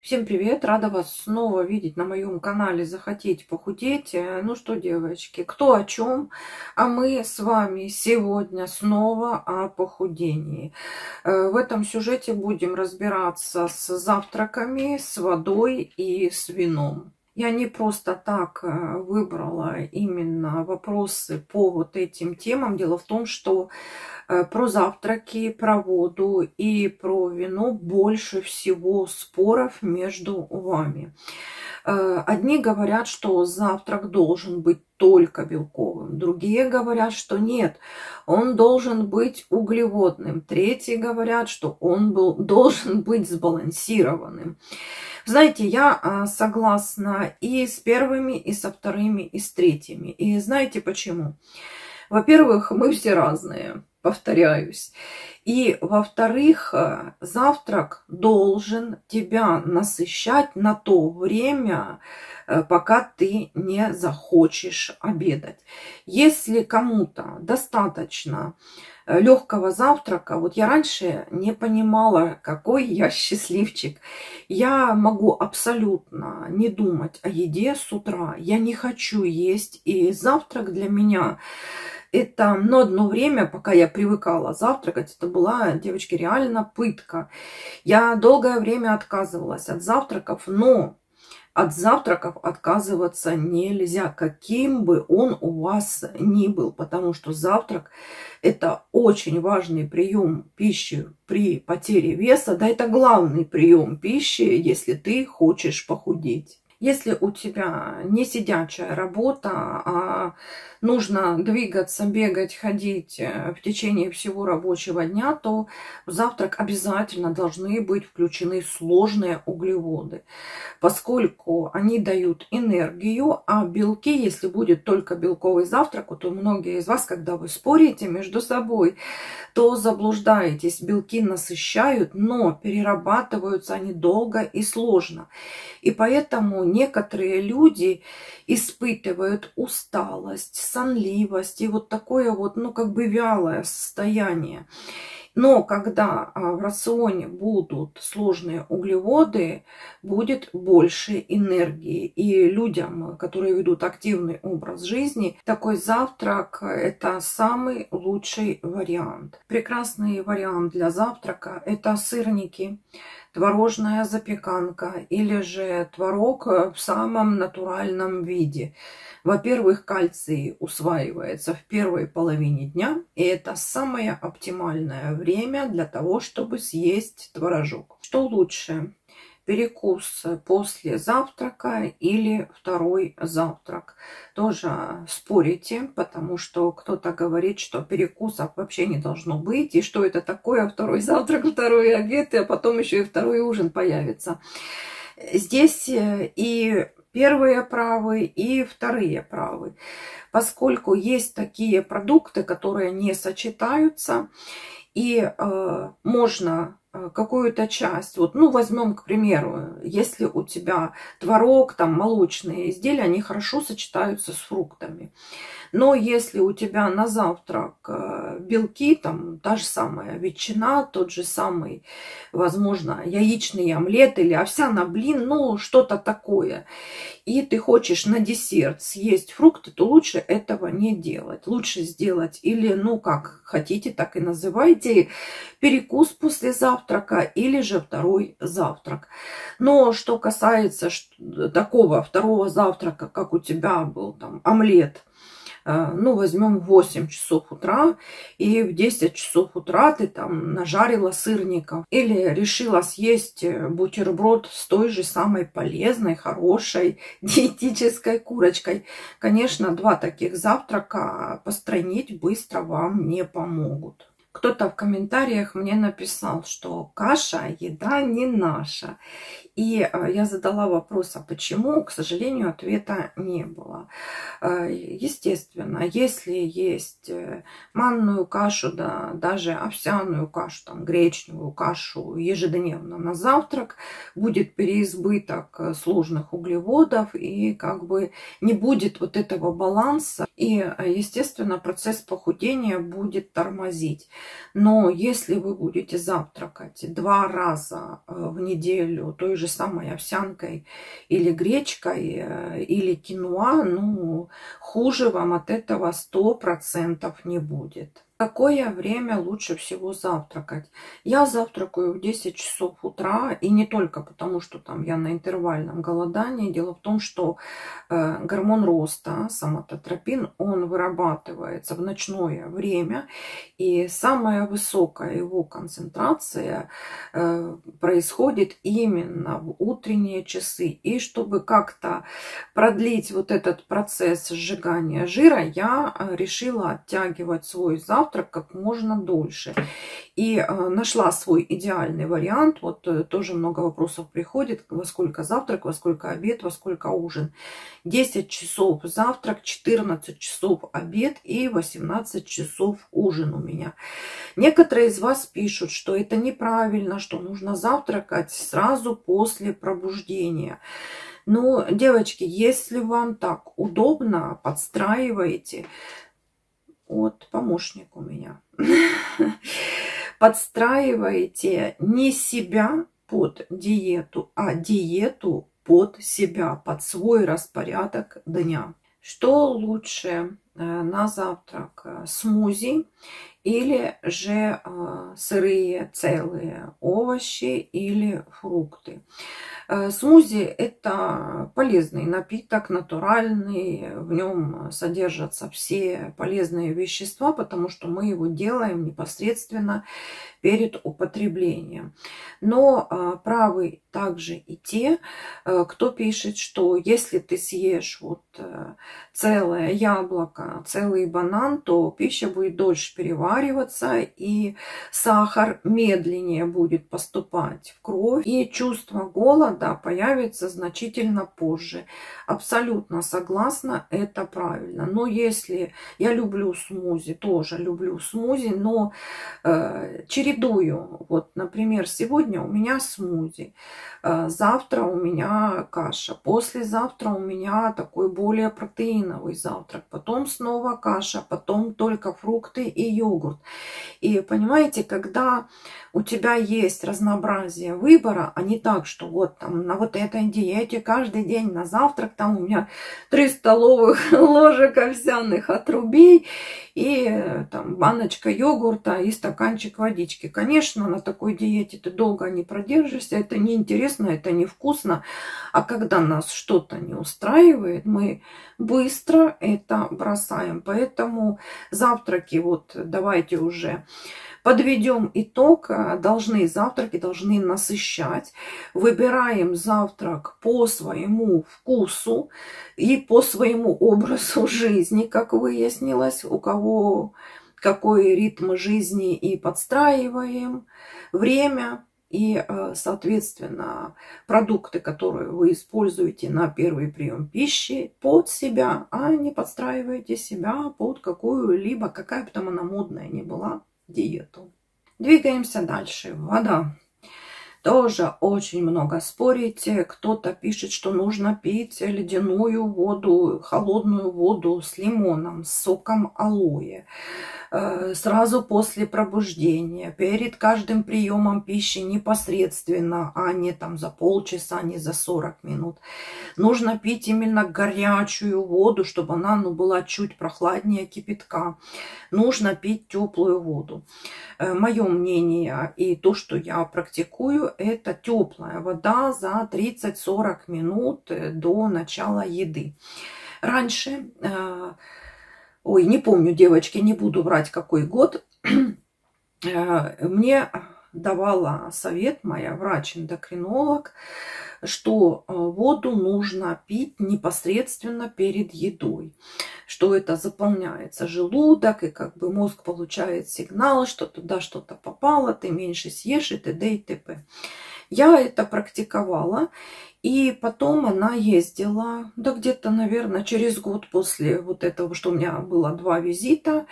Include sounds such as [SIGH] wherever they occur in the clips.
Всем привет! Рада вас снова видеть на моем канале «Захотеть похудеть». Э, ну что, девочки, кто о чем? А мы с вами сегодня снова о похудении. Э, в этом сюжете будем разбираться с завтраками, с водой и с вином. Я не просто так э, выбрала именно вопросы по вот этим темам. Дело в том, что Э, про завтраки, про воду и про вино больше всего споров между вами. Э, одни говорят, что завтрак должен быть только белковым. Другие говорят, что нет, он должен быть углеводным. Третьи говорят, что он был, [LAUGHS] должен быть сбалансированным. Знаете, я а, согласна и с первыми, и со вторыми, и с третьими. И знаете почему? Во-первых, мы все разные повторяюсь. И, во-вторых, э, завтрак должен тебя насыщать на то время, э, пока ты не захочешь обедать. Если кому-то достаточно легкого завтрака, вот я раньше не понимала, какой я [LAUGHS] счастливчик. Я могу абсолютно не думать о еде с утра. Я не хочу есть. И завтрак для меня это, но одно время, пока я привыкала завтракать, это была, девочки, реально пытка. Я долгое время отказывалась от завтраков, но от завтраков отказываться нельзя, каким бы он у вас ни был, потому что завтрак – это очень важный прием пищи при потере веса, да, это главный прием пищи, если ты хочешь похудеть. Если у тебя не сидячая работа, а нужно двигаться, бегать, ходить э, в течение всего рабочего дня, то в завтрак обязательно должны быть включены сложные углеводы, поскольку они дают энергию, а белки, если будет только белковый завтрак, то многие из вас, когда вы спорите между собой, то заблуждаетесь. Белки насыщают, но перерабатываются они долго и сложно. И поэтому некоторые люди испытывают усталость, сонливость и вот такое вот, ну, как бы вялое состояние. Но когда а, в рационе будут сложные углеводы, будет больше энергии. И людям, которые ведут активный образ жизни, такой завтрак – это самый лучший вариант. Прекрасный вариант для завтрака – это сырники, творожная запеканка или же творог в самом натуральном виде. Во-первых, кальций усваивается в первой половине дня, и это самое оптимальное время для того, чтобы съесть творожок. Что лучше? Перекус после завтрака или второй завтрак. Тоже спорите, потому что кто-то говорит, что перекусов вообще не должно быть, и что это такое второй завтрак, второй обед, а потом еще и второй ужин появится. Здесь э, и первые правы, и вторые правы, поскольку есть такие продукты, которые не сочетаются, и э, можно какую-то часть. Вот, ну, возьмем, к примеру, если у тебя творог, там, молочные изделия, они хорошо сочетаются с фруктами. Но если у тебя на завтрак э, белки, там та же самая ветчина, тот же самый, возможно, яичный омлет или овсяный блин, ну, что-то такое, и ты хочешь на десерт съесть фрукты, то лучше этого не делать. Лучше сделать или, ну, как хотите, так и называйте, перекус после завтрака или же второй завтрак. Но что касается такого второго завтрака, как у тебя был там омлет, Э, ну, возьмем 8 часов утра, и в 10 часов утра ты там нажарила сырников. Или решила съесть э, бутерброд с той же самой полезной, хорошей, [LAUGHS] диетической курочкой. Конечно, два таких завтрака построить быстро вам не помогут. Кто-то в комментариях мне написал, что каша – еда не наша. И э, я задала вопрос, а почему? К сожалению, ответа не было. Э, естественно, если есть э, манную кашу, да, даже овсяную кашу, там, гречневую кашу ежедневно на завтрак, будет переизбыток сложных углеводов и как бы не будет вот этого баланса. И, естественно, процесс похудения будет тормозить. Но если вы будете завтракать два раза в неделю той же же самой овсянкой или гречкой, э, или киноа, ну, хуже вам от этого 100% не будет какое время лучше всего завтракать? Я завтракаю в 10 часов утра, и не только потому, что там я на интервальном голодании. Дело в том, что э, гормон роста, самототропин, он вырабатывается в ночное время, и самая высокая его концентрация э, происходит именно в утренние часы. И чтобы как-то продлить вот этот процесс сжигания жира, я э, решила оттягивать свой завтрак завтрак как можно дольше. И э, нашла свой идеальный вариант. Вот э, тоже много вопросов приходит, во сколько завтрак, во сколько обед, во сколько ужин. 10 часов завтрак, 14 часов обед и 18 часов ужин у меня. Некоторые из вас пишут, что это неправильно, что нужно завтракать сразу после пробуждения. Но, девочки, если вам так удобно, подстраиваете, вот помощник у меня. [LAUGHS] Подстраиваете не себя под диету, а диету под себя, под свой распорядок дня. Что лучше э, на завтрак? Смузи или же э, сырые целые овощи или фрукты. Э, смузи – это полезный напиток, натуральный. В нем содержатся все полезные вещества, потому что мы его делаем непосредственно перед употреблением. Но а, правы также и те, э, кто пишет, что если ты съешь вот э, целое яблоко, целый банан, то пища будет дольше перевариваться, и сахар медленнее будет поступать в кровь, и чувство голода появится значительно позже. Абсолютно согласна, это правильно. Но если я люблю смузи, тоже люблю смузи, но э, чередую. Вот, например, сегодня у меня смузи, э, завтра у меня каша, послезавтра у меня такой более протеиновый завтрак, потом снова каша, потом только фрукты и йогурт. И понимаете, когда у тебя есть разнообразие выбора, а не так, что вот там на вот этой диете каждый день на завтрак там у меня 3 столовых [LAUGHS] ложек овсяных отрубей и там баночка йогурта и стаканчик водички. Конечно, на такой диете ты долго не продержишься, это неинтересно, это невкусно. А когда нас что-то не устраивает, мы быстро это бросаем. Поэтому завтраки вот давайте уже Подведем итог. Э, должны завтраки, должны насыщать. Выбираем завтрак по своему вкусу и по своему образу жизни, как выяснилось, у кого какой ритм жизни и подстраиваем, время и, э, соответственно, продукты, которые вы используете на первый прием пищи под себя, а не подстраиваете себя под какую-либо, какая бы там она модная ни была, диету. Двигаемся дальше. Вода. Тоже очень много спорите. Кто-то пишет, что нужно пить ледяную воду, холодную воду с лимоном, с соком алоэ. Э, сразу после пробуждения, перед каждым приемом пищи непосредственно, а не там за полчаса, не за 40 минут. Нужно пить именно горячую воду, чтобы она ну, была чуть прохладнее кипятка. Нужно пить теплую воду. Э, Мое мнение и то, что я практикую, это теплая вода за 30-40 минут э, до начала еды. Раньше ой, не помню, девочки, не буду врать, какой год, [CLEARS THROAT] э, мне давала совет моя врач-эндокринолог, что э, воду нужно пить непосредственно перед едой, что это заполняется желудок, и как бы мозг получает сигнал, что туда что-то попало, ты меньше съешь и т.д. и т.п. Я это практиковала, и потом она ездила, да где-то, наверное, через год после вот этого, что у меня было два визита,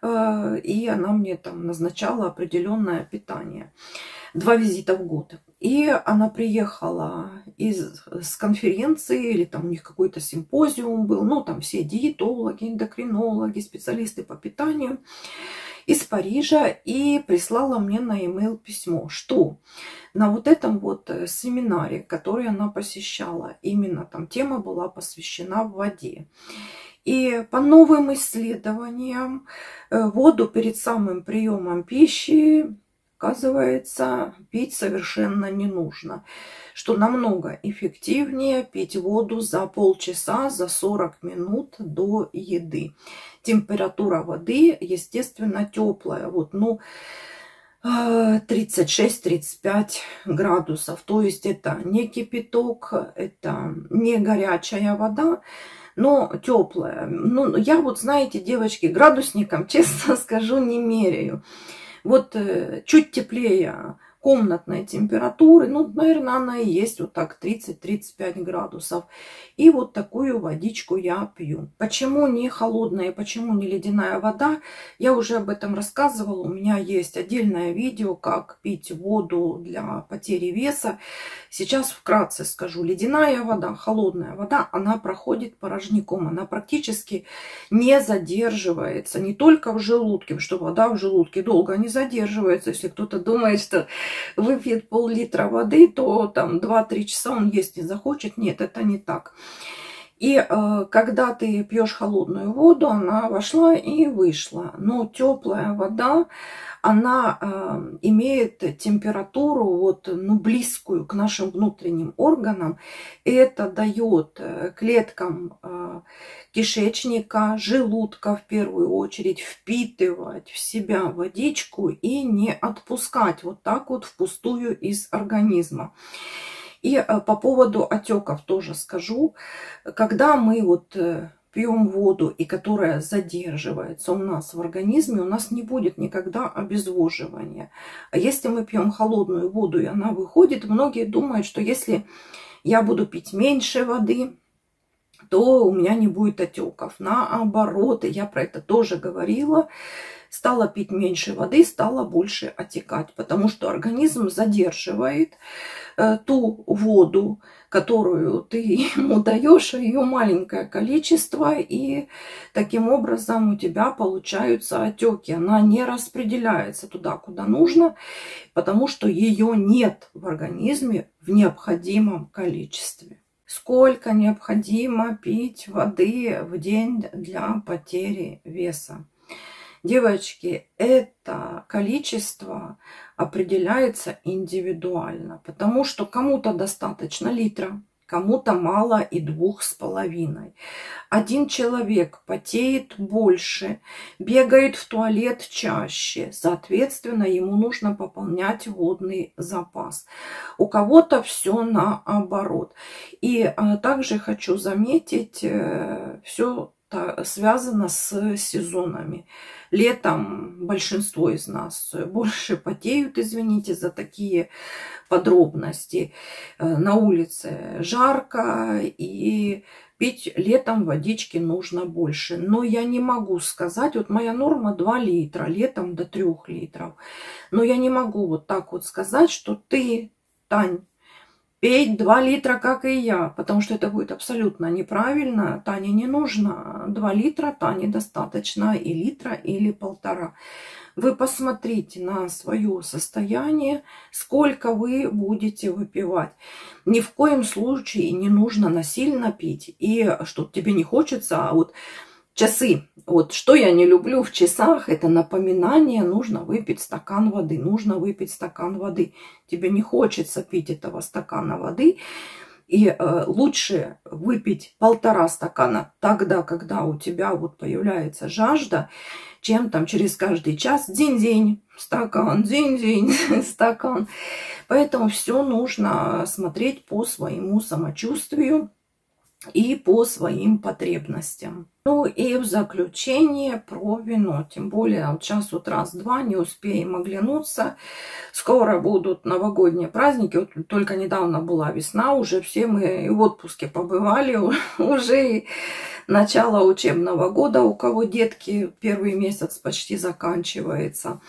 э, и она мне там назначала определенное питание. Два визита в год. И она приехала из, с конференции, или там у них какой-то симпозиум был, ну, там все диетологи, эндокринологи, специалисты по питанию из Парижа и прислала мне на e-mail письмо, что на вот этом вот э, семинаре, который она посещала, именно там тема была посвящена воде. И по новым исследованиям э, воду перед самым приемом пищи, оказывается, пить совершенно не нужно. Что намного эффективнее пить воду за полчаса, за 40 минут до еды. Температура воды, естественно, теплая. Вот, ну, 36-35 градусов. То есть это не кипяток, это не горячая вода, но теплая. Ну, я вот, знаете, девочки, градусником, [LAUGHS] честно скажу, не меряю. Вот э, чуть теплее комнатной температуры, ну, наверное, она и есть вот так 30-35 градусов. И вот такую водичку я пью. Почему не холодная, почему не ледяная вода, я уже об этом рассказывала. У меня есть отдельное видео, как пить воду для потери веса. Сейчас вкратце скажу. Ледяная вода, холодная вода, она проходит порожняком. Она практически не задерживается. Не только в желудке, что вода в желудке долго не задерживается. Если кто-то думает, что выпьет пол-литра воды, то там 2-3 часа он есть не захочет. Нет, это не так. И э, когда ты пьешь холодную воду, она вошла и вышла. Но теплая вода, она э, имеет температуру вот, ну, близкую к нашим внутренним органам. И это дает э, клеткам э, кишечника, желудка в первую очередь впитывать в себя водичку и не отпускать вот так вот впустую из организма. И э, по поводу отеков тоже скажу. Когда мы вот э, пьем воду, и которая задерживается у нас в организме, у нас не будет никогда обезвоживания. А если мы пьем холодную воду, и она выходит, многие думают, что если я буду пить меньше воды, то у меня не будет отеков. Наоборот, я про это тоже говорила, стала пить меньше воды, стала больше отекать, потому что организм задерживает э, ту воду, которую ты [LAUGHS] ему даешь, ее маленькое количество, и таким образом у тебя получаются отеки. Она не распределяется туда, куда нужно, потому что ее нет в организме в необходимом количестве сколько необходимо пить воды в день для потери веса. Девочки, это количество определяется индивидуально, потому что кому-то достаточно литра, кому-то мало и двух с половиной. Один человек потеет больше, бегает в туалет чаще, соответственно, ему нужно пополнять водный запас. У кого-то все наоборот. И а, также хочу заметить, э, все связано с сезонами. Летом большинство из нас больше потеют, извините за такие подробности. Э, на улице жарко и пить летом водички нужно больше. Но я не могу сказать, вот моя норма 2 литра, летом до 3 литров. Но я не могу вот так вот сказать, что ты, Тань, пей 2 литра, как и я, потому что это будет абсолютно неправильно. Тане не нужно 2 литра, Тане достаточно и литра или полтора. Вы посмотрите на свое состояние, сколько вы будете выпивать. Ни в коем случае не нужно насильно пить. И что тебе не хочется, а вот часы. Вот что я не люблю в часах, это напоминание, нужно выпить стакан воды, нужно выпить стакан воды. Тебе не хочется пить этого стакана воды, и э, лучше выпить полтора стакана тогда, когда у тебя вот появляется жажда, чем там через каждый час день-день стакан, день-день [LAUGHS] стакан. Поэтому все нужно смотреть по своему самочувствию и по своим потребностям. Ну и в заключение про вино. Тем более вот сейчас вот раз-два не успеем оглянуться. Скоро будут новогодние праздники. Вот только недавно была весна, уже все мы в отпуске побывали. [LAUGHS] Уже начало учебного года, у кого детки первый месяц почти заканчивается.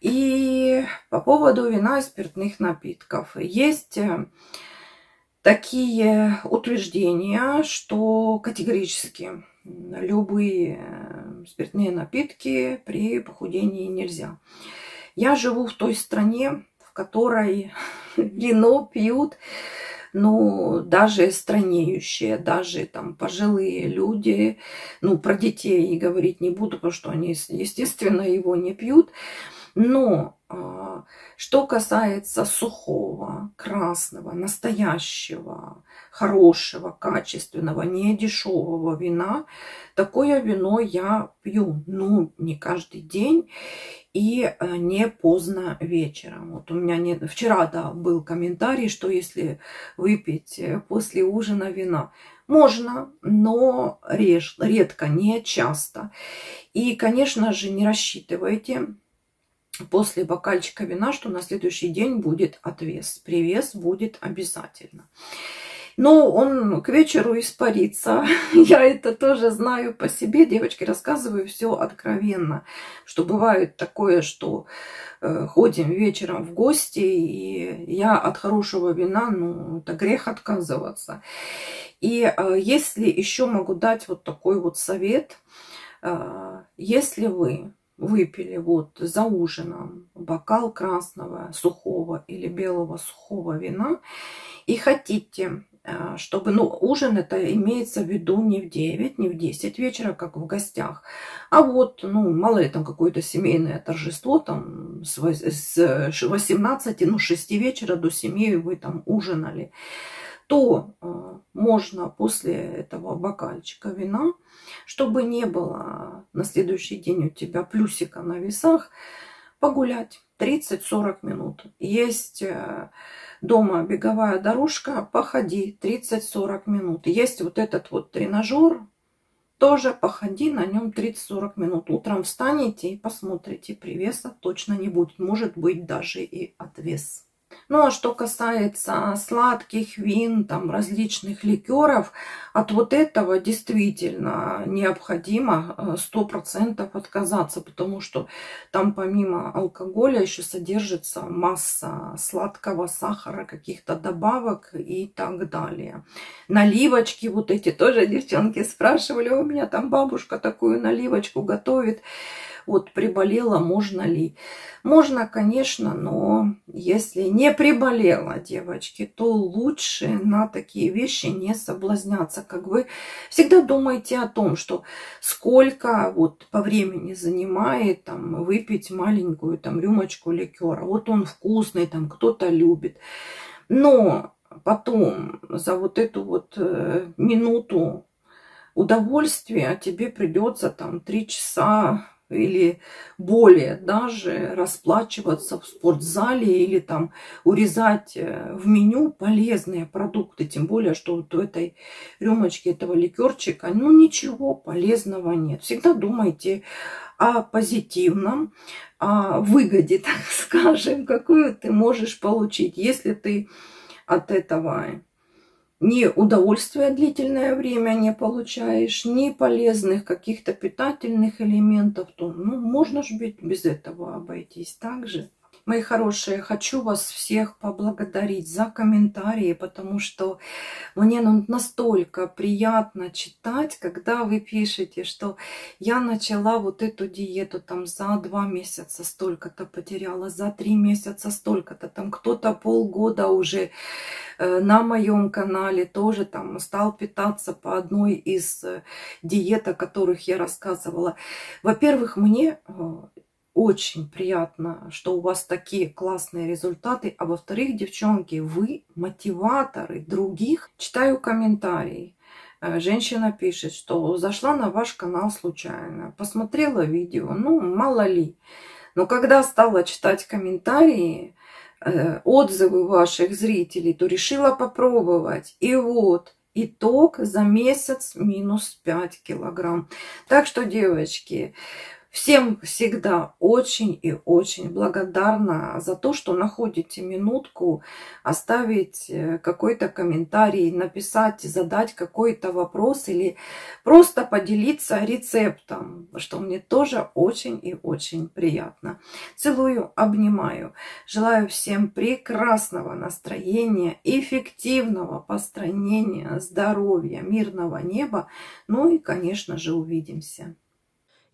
И по поводу вина и спиртных напитков. Есть э, такие утверждения, что категорически любые э, спиртные напитки при похудении нельзя. Я живу в той стране, в которой [LAUGHS] вино пьют, ну, даже странеющие, даже там пожилые люди, ну, про детей говорить не буду, потому что они, естественно, его не пьют. Но а, что касается сухого, красного, настоящего, хорошего, качественного, не дешевого вина, такое вино я пью, ну, не каждый день и э, не поздно вечером. Вот у меня не... вчера, да, был комментарий, что если выпить э, после ужина вина, можно, но реж, редко, не часто. И, конечно же, не рассчитывайте после бокальчика вина, что на следующий день будет отвес. Привес будет обязательно. Но он к вечеру испарится. [LAUGHS] Я это тоже знаю по себе. Девочки, рассказываю все откровенно. Что бывает такое, что э, ходим вечером в гости, и я от хорошего вина, ну, это грех отказываться. И э, если еще могу дать вот такой вот совет, э, если вы выпили вот за ужином бокал красного сухого или белого сухого вина. И хотите, э, чтобы, ну, ужин это имеется в виду не в 9, не в 10 вечера, как в гостях, а вот, ну, мало ли там какое-то семейное торжество, там с 18, ну, 6 вечера до 7 вы там ужинали, то э, можно после этого бокальчика вина, чтобы не было на следующий день у тебя плюсика на весах, погулять 30-40 минут. Есть э, дома беговая дорожка, походи 30-40 минут. Есть вот этот вот тренажер, тоже походи на нем 30-40 минут. Утром встанете и посмотрите, привеса точно не будет. Может быть даже и отвес. Ну, а что касается сладких вин, там, различных ликеров, от вот этого действительно необходимо 100% э, отказаться, потому что там помимо алкоголя еще содержится масса сладкого сахара, каких-то добавок и так далее. Наливочки вот эти тоже девчонки спрашивали, у меня там бабушка такую наливочку готовит вот приболела, можно ли? Можно, конечно, но если не приболела, девочки, то лучше на такие вещи не соблазняться. Как вы всегда думаете о том, что сколько вот по времени занимает там выпить маленькую там рюмочку ликера. Вот он вкусный, там кто-то любит. Но потом за вот эту вот э, минуту удовольствия тебе придется там три часа или более даже расплачиваться в спортзале или там урезать э, в меню полезные продукты. Тем более, что вот в этой рюмочке этого ликерчика, ну ничего полезного нет. Всегда думайте о позитивном, о выгоде, [LAUGHS] так скажем, какую ты можешь получить, если ты от этого ни удовольствия длительное время не получаешь, ни полезных каких-то питательных элементов, то ну, можно же без этого обойтись также. Мои хорошие, хочу вас всех поблагодарить за комментарии, потому что мне настолько приятно читать, когда вы пишете, что я начала вот эту диету там за два месяца столько-то потеряла, за три месяца столько-то, там кто-то полгода уже э, на моем канале тоже там стал питаться по одной из э, диет, о которых я рассказывала. Во-первых, мне э, очень приятно, что у вас такие классные результаты. А во-вторых, девчонки, вы мотиваторы других. Читаю комментарии. Э, женщина пишет, что зашла на ваш канал случайно, посмотрела видео, ну, мало ли. Но когда стала читать комментарии, э, отзывы ваших зрителей, то решила попробовать. И вот, итог за месяц минус 5 килограмм. Так что, девочки, Всем всегда очень и очень благодарна за то, что находите минутку оставить э, какой-то комментарий, написать, задать какой-то вопрос или просто поделиться рецептом, что мне тоже очень и очень приятно. Целую, обнимаю. Желаю всем прекрасного настроения, эффективного построения, здоровья, мирного неба. Ну и, конечно же, увидимся.